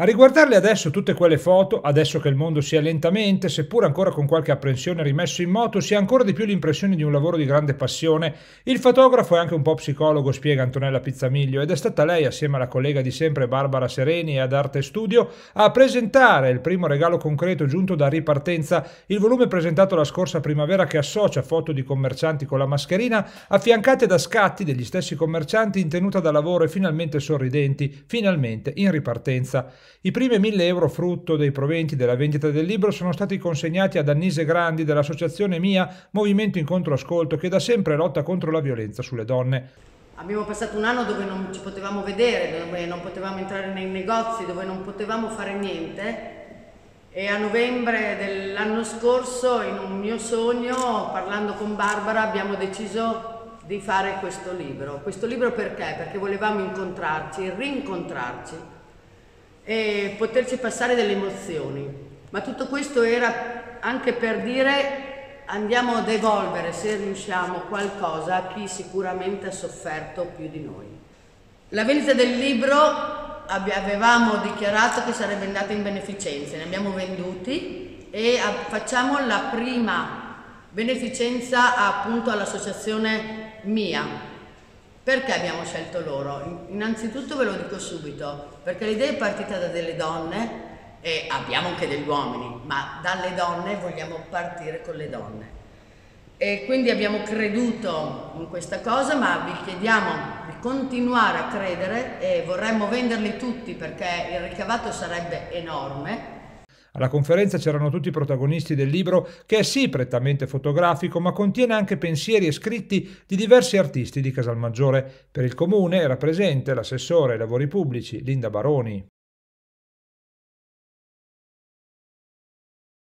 A riguardarle adesso tutte quelle foto, adesso che il mondo sia lentamente, seppur ancora con qualche apprensione rimesso in moto, si ha ancora di più l'impressione di un lavoro di grande passione. Il fotografo è anche un po' psicologo, spiega Antonella Pizzamiglio, ed è stata lei, assieme alla collega di sempre Barbara Sereni e ad Arte Studio, a presentare il primo regalo concreto giunto da Ripartenza, il volume presentato la scorsa primavera che associa foto di commercianti con la mascherina, affiancate da scatti degli stessi commercianti in tenuta da lavoro e finalmente sorridenti, finalmente in ripartenza. I primi 1000 euro frutto dei proventi della vendita del libro sono stati consegnati ad Annise Grandi dell'associazione MIA, Movimento Incontro Ascolto, che da sempre lotta contro la violenza sulle donne. Abbiamo passato un anno dove non ci potevamo vedere, dove non potevamo entrare nei negozi, dove non potevamo fare niente e a novembre dell'anno scorso in un mio sogno, parlando con Barbara, abbiamo deciso di fare questo libro. Questo libro perché? Perché volevamo incontrarci, rincontrarci e poterci passare delle emozioni. Ma tutto questo era anche per dire andiamo a devolvere, se riusciamo, qualcosa a chi sicuramente ha sofferto più di noi. La vendita del libro avevamo dichiarato che sarebbe andata in beneficenza, ne abbiamo venduti e facciamo la prima beneficenza appunto all'associazione MIA, perché abbiamo scelto loro? Innanzitutto ve lo dico subito, perché l'idea è partita da delle donne e abbiamo anche degli uomini, ma dalle donne vogliamo partire con le donne. E quindi abbiamo creduto in questa cosa, ma vi chiediamo di continuare a credere e vorremmo venderli tutti perché il ricavato sarebbe enorme alla conferenza c'erano tutti i protagonisti del libro, che è sì prettamente fotografico, ma contiene anche pensieri e scritti di diversi artisti di Casalmaggiore. Per il comune era presente l'assessore ai lavori pubblici Linda Baroni.